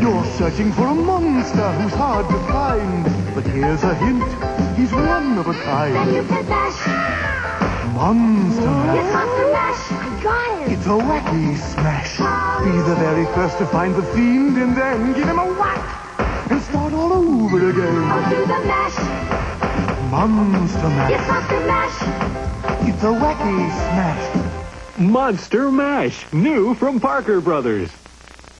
You're searching for a monster who's hard to find. But here's a hint, he's one of a kind. you mash. Monster It's Mash. Monster Mash. I got it. It's a wacky smash. Be the very first to find the fiend and then give him a whack. And start all over again. I'll do the mash. Monster It's Monster Mash. It's a wacky smash. Monster Mash, new from Parker Brothers.